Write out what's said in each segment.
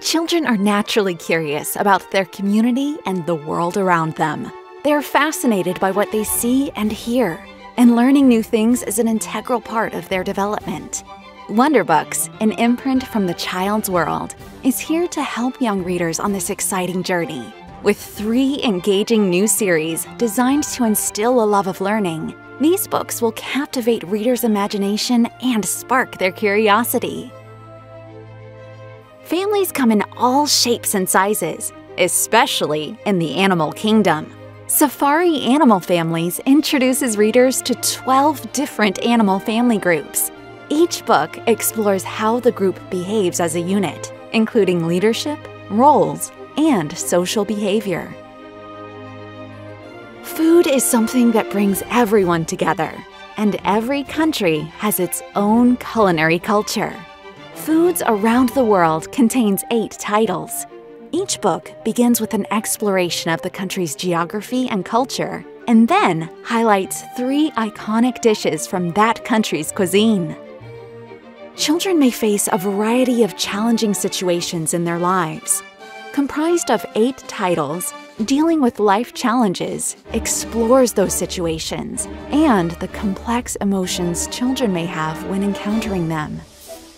Children are naturally curious about their community and the world around them. They are fascinated by what they see and hear, and learning new things is an integral part of their development. Wonderbooks, an imprint from the child's world, is here to help young readers on this exciting journey. With three engaging new series designed to instill a love of learning, these books will captivate readers' imagination and spark their curiosity. Families come in all shapes and sizes, especially in the animal kingdom. Safari Animal Families introduces readers to 12 different animal family groups. Each book explores how the group behaves as a unit, including leadership, roles, and social behavior. Food is something that brings everyone together, and every country has its own culinary culture. Foods Around the World contains eight titles. Each book begins with an exploration of the country's geography and culture, and then highlights three iconic dishes from that country's cuisine. Children may face a variety of challenging situations in their lives. Comprised of eight titles, Dealing with Life Challenges explores those situations and the complex emotions children may have when encountering them.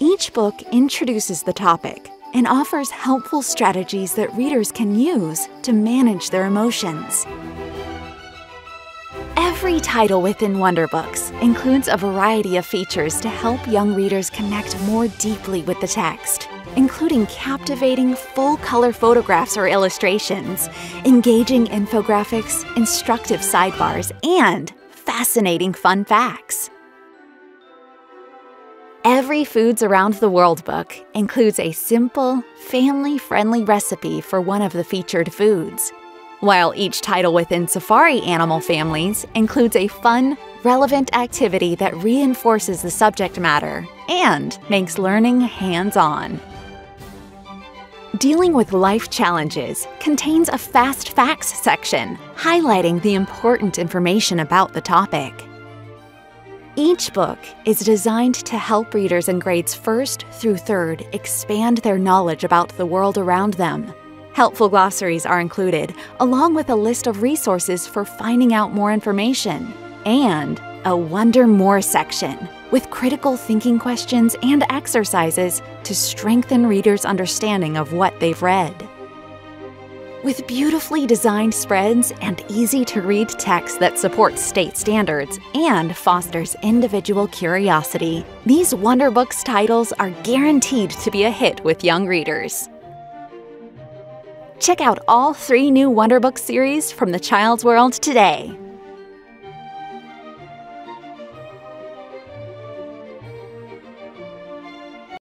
Each book introduces the topic and offers helpful strategies that readers can use to manage their emotions. Every title within Wonder Books includes a variety of features to help young readers connect more deeply with the text, including captivating full color photographs or illustrations, engaging infographics, instructive sidebars, and fascinating fun facts. Every Foods Around the World book includes a simple, family friendly recipe for one of the featured foods, while each title within Safari Animal Families includes a fun, relevant activity that reinforces the subject matter and makes learning hands on. Dealing with Life Challenges contains a Fast Facts section highlighting the important information about the topic. Each book is designed to help readers in grades 1st through 3rd expand their knowledge about the world around them. Helpful glossaries are included, along with a list of resources for finding out more information, and a Wonder More section with critical thinking questions and exercises to strengthen readers' understanding of what they've read. With beautifully designed spreads and easy to read text that supports state standards and fosters individual curiosity, these Wonder Books titles are guaranteed to be a hit with young readers. Check out all three new Wonderbooks series from the Child's World today.